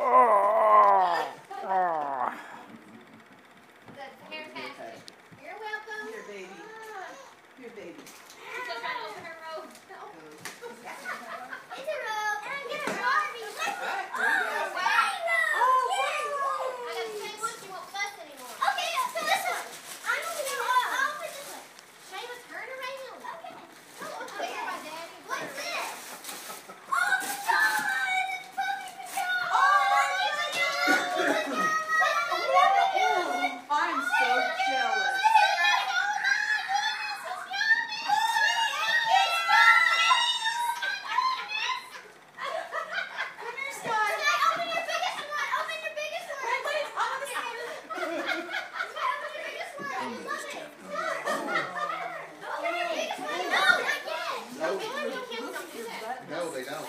Oh, you. No, they don't.